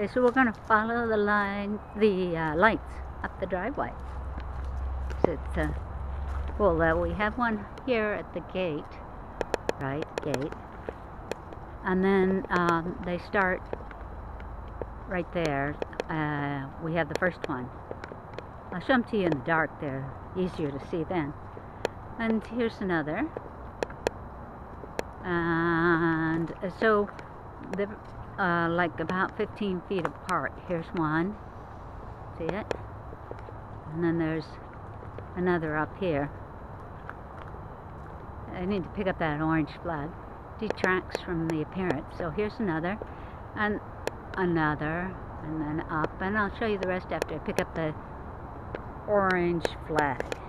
Okay, so we're gonna follow the line, the uh, lights up the driveway. So it's, uh, well, uh, we have one here at the gate, right, gate. And then um, they start right there. Uh, we have the first one. I'll show them to you in the dark. They're easier to see then. And here's another. And uh, so they're uh, like about 15 feet apart. Here's one. See it? And then there's another up here. I need to pick up that orange flag. Detracts from the appearance. So here's another. And another. And then up. And I'll show you the rest after I pick up the orange flag.